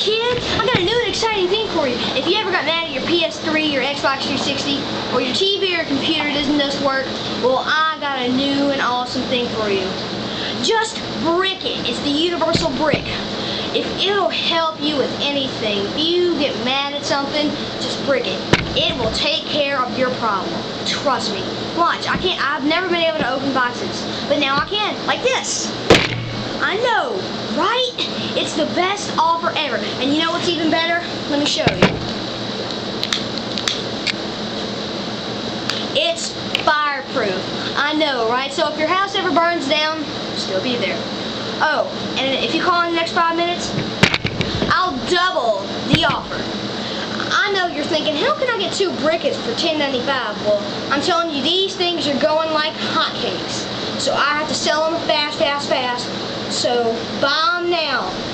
Hey kid, I got a new and exciting thing for you. If you ever got mad at your PS3, your Xbox 360, or your TV or computer doesn't just work, well I got a new and awesome thing for you. Just brick it. It's the universal brick. If it'll help you with anything, if you get mad at something, just brick it. It will take care of your problem. Trust me. Watch, I can't, I've never been able to open boxes, but now I can, like this. I know? It's the best offer ever. And you know what's even better? Let me show you. It's fireproof. I know, right? So if your house ever burns down, still be there. Oh, and if you call in the next five minutes, I'll double the offer. I know you're thinking, how can I get two briquettes for $10.95? Well, I'm telling you, these things are going like hotcakes. So I have to sell them fast, fast, fast. So buy them now.